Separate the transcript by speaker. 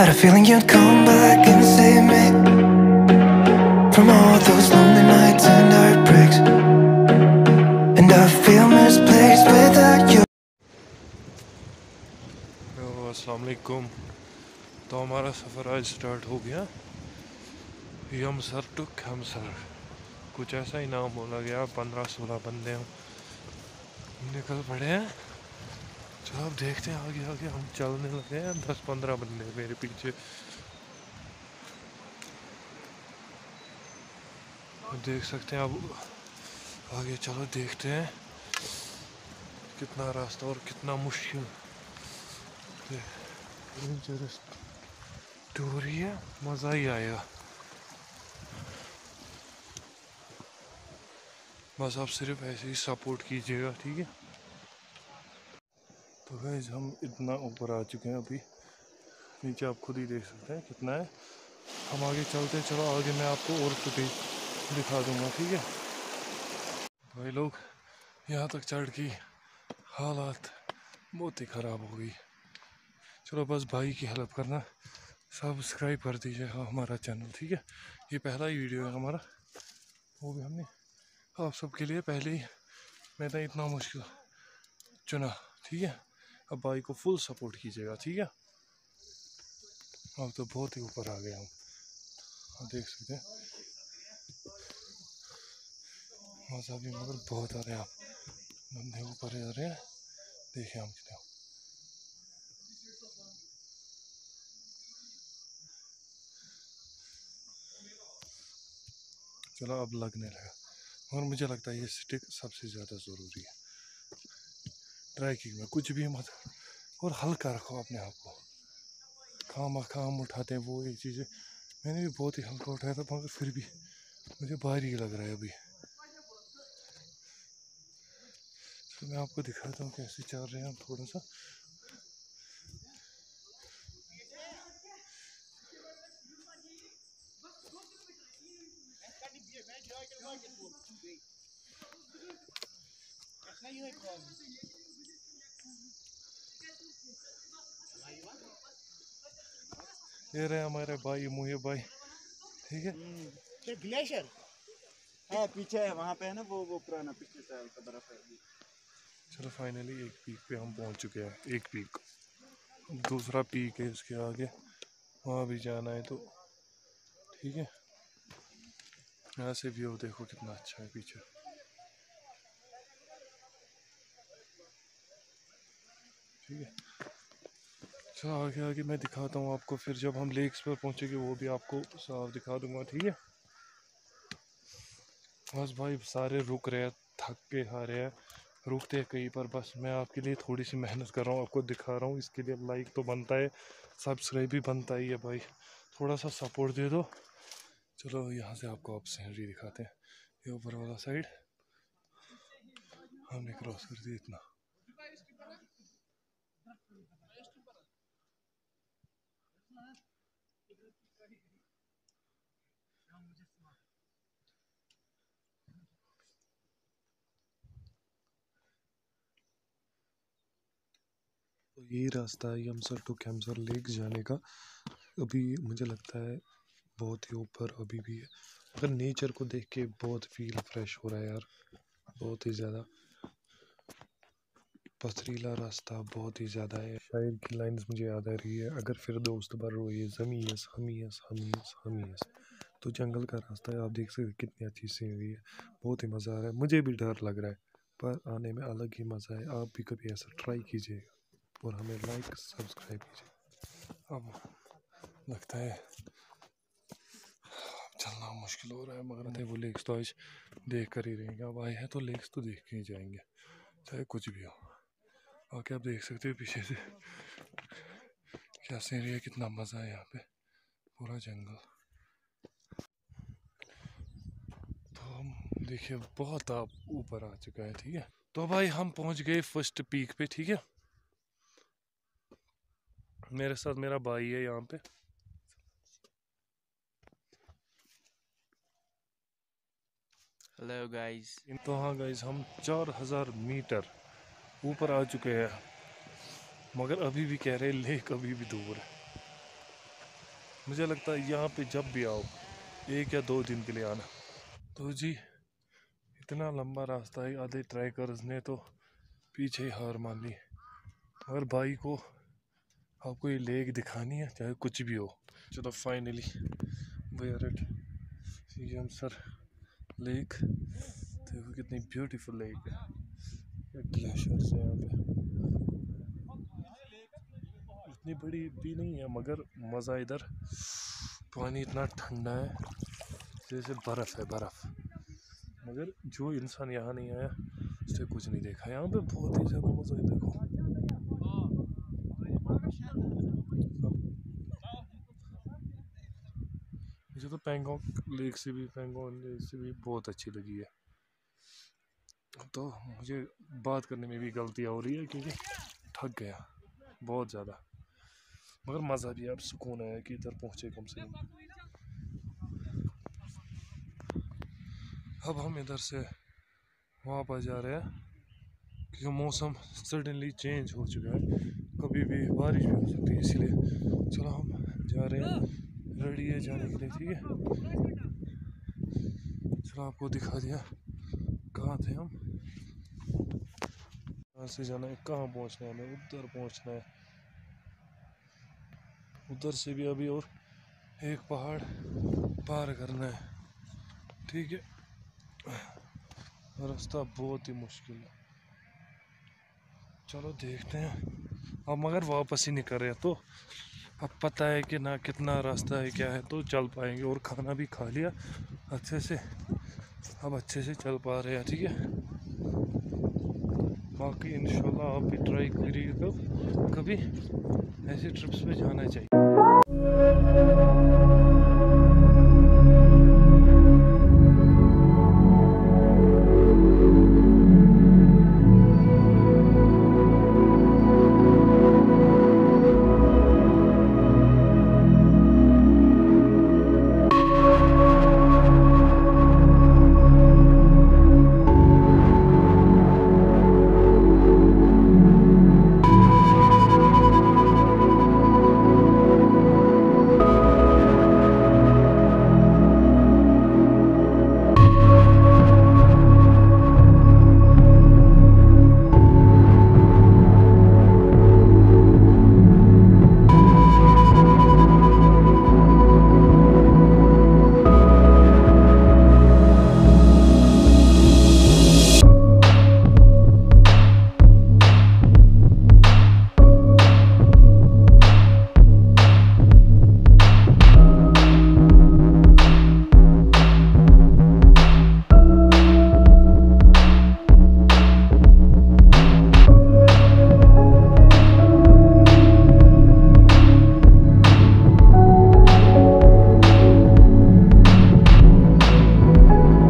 Speaker 1: Had a feeling you'd come back and save me From all those lonely nights and heartbreaks And I feel misplaced without you
Speaker 2: अस्सलाम वालेकुम तो हमारा सफ़र आज start हो गया Yamsar to खमसर कुछ ऐसा ही नाम बोला गया पंद्रह सोलह बंदे हम निकल पड़े हैं चलो अब देखते हैं आगे आगे हम चलने लगे हैं। दस पंद्रह बंदे मेरे पीछे। देख सकते हैं, अब आगे चलो, देखते हैं कितना रास्ता और कितना मुश्किल। टूर ही है, मज़ा ही आएगा। बस आप सिर्फ़ ऐसे ही सपोर्ट कीजिएगा, ठीक है? तो गैस हम इतना ऊपर आ चुके हैं अभी। नीचे आप खुद ही देख सकते हैं कितना है। हम आगे चलते हैं। चलो, आगे मैं आपको और फुटेज दिखा दूँगा, ठीक है? भाई लोग, यहाँ तक चढ़ की हालात बहुत ही ख़राब हो गई। चलो, बस भाई की हेल्प करना। सब्सक्राइब कर दीजिएगा हमारा चैनल ठीक है? ये पहला ही वीडियो है हमारा। वो भी हमने आप सबके लिए पहले ही मैंने इतना मुश्किल चुना, ठीक है? अब भाई को फुल सपोर्ट कीजिएगा, ठीक है? अब तो बहुत ही ऊपर आ गए हम देख सकते हैं। मज़ा भी मगर बहुत आ रहे हैं आप। बंदे ऊपर आ रहे हैं। देखिए हम कितने। चलो अब लगने लगा। और मुझे लगता है ये स्टिक सबसे ज़्यादा ज़रूरी है। ट्रैकिंग में कुछ भी मत और हल्का रखो अपने आप को। काम काम उठाते हैं वो ये चीज़ें। मैंने भी बहुत ही हल्का उठाया था, मगर फिर भी मुझे भारी लग रहा है अभी। तो मैं आपको दिखाता हूँ कैसे चल रहे हैं थोड़ा सा। ये रहे हमारे भाई मुहे भाई। ठीक है?
Speaker 3: ये ग्लेशियर है पीछे है वहाँ पे है ना वो वो पुराना पिछले साल का बर्फ़ है।
Speaker 2: चलो फाइनली एक पीक पे हम पहुँच चुके हैं एक पीक दूसरा पीक है उसके आगे। वहाँ भी जाना है तो ठीक है? यहाँ से व्यू देखो कितना अच्छा है पीछे ठीक है? चलो आगे आगे मैं दिखाता हूँ आपको, फिर जब हम लेक्स पर पहुँचेंगे, वो भी आपको साफ़ दिखा दूँगा, ठीक है? बस भाई, सारे रुक रहे हैं, थक के हारे हैं, रुकते हैं कहीं पर, बस मैं आपके लिए थोड़ी सी मेहनत कर रहा हूँ, आपको दिखा रहा हूँ, इसके लिए लाइक तो बनता है सब्सक्राइब भी बनता ही है भाई थोड़ा सा सपोर्ट दे दो। चलो, यहाँ से आपको आप सीनरी दिखाते हैं, ये ऊपर वाला साइड हमने क्रॉस कर दिया इतना। तो यही रास्ता है यमसर टू कैमसर लेक जाने का। अभी मुझे लगता है बहुत ही ऊपर अभी भी है। अगर नेचर को देख के बहुत फील फ्रेश हो रहा है यार, बहुत ही ज़्यादा। पथरीला रास्ता बहुत ही ज़्यादा है। शायर की लाइंस मुझे याद आ रही है, अगर फिर दोस्त बर रोए जमीयस हमीयस हमीयस हमीयस तो जंगल का रास्ता है, आप देख सकते कितनी अच्छी सीनरी है, बहुत ही मज़ा आ रहा है। मुझे भी डर लग रहा है, पर आने में अलग ही मज़ा है, आप भी कभी ऐसा ट्राई कीजिएगा। और हमें लाइक सब्सक्राइब कीजिए। अब लगता है चलना मुश्किल हो रहा है, मगर वो लेक्स तो आज देख कर ही रहेंगे। अब आए हैं तो लेक्स तो देख के ही जाएँगे, चाहे कुछ भी हो। आके आप देख सकते हो पीछे से क्या सीनरी है, कितना मज़ा है यहाँ पे, पूरा जंगल तो हम देखिए बहुत आप ऊपर आ चुका है, ठीक है? तो भाई हम पहुँच गए फ़र्स्ट पीक पे, ठीक है? मेरे साथ मेरा भाई है यहाँ पे।
Speaker 4: हेलो गाइस
Speaker 2: तो हाँ गाइज़ हम चार हज़ार मीटर ऊपर आ चुके हैं मगर अभी भी कह रहे हैं लेक अभी भी दूर है। मुझे लगता है यहाँ पे जब भी आओ एक या दो दिन के लिए आना। तो जी इतना लंबा रास्ता है आधे ट्रैकर्स ने तो पीछे हार मान। ली और भाई को आपको ये लेक दिखानी है, चाहे कुछ भी हो। चलो finally we are at lake देखो कितनी ब्यूटीफुल लेक है। है यहाँ पे। इतनी बड़ी भी नहीं है, मगर मज़ा इधर। पानी इतना ठंडा है जैसे बर्फ़ है, बर्फ़। मगर जो इंसान यहाँ नहीं आया, उसने कुछ नहीं देखा। यहाँ पे बहुत ही ज़्यादा मज़ा है, देखो। मुझे तो पैंगोंग लेक से भी पैंगोंग लेक से भी बहुत अच्छी लगी है। तो मुझे बात करने में भी गलतियाँ हो रही है क्योंकि थक गया, बहुत ज़्यादा। मगर मज़ा भी अब सुकून आया कि इधर पहुँचे कम से कम। अब हम इधर से वहाँ पर जा रहे हैं, क्योंकि मौसम सडनली चेंज हो चुका है। कभी भी बारिश भी हो सकती है, इसलिए चलो हम जा रहे हैं रेडी है जाने के लिए, ठीक है? चलो आपको दिखा दिया, कहाँ थे हम? कहाँ से जाना है, कहाँ पहुँचना है, हमें उधर पहुँचना है। उधर से भी अभी और एक पहाड़ पार करना है, ठीक है? रास्ता बहुत ही मुश्किल है। चलो देखते हैं। अब मगर वापस ही नहीं कर रहे तो अब पता है कि ना कितना रास्ता है, क्या है तो चल पाएँगे। और खाना भी खा लिया अच्छे से। अब अच्छे से चल पा रहे हैं, ठीक है? बाकी इन आप भी ट्राई करिए कभी ऐसी ट्रिप्स पे जाना चाहिए।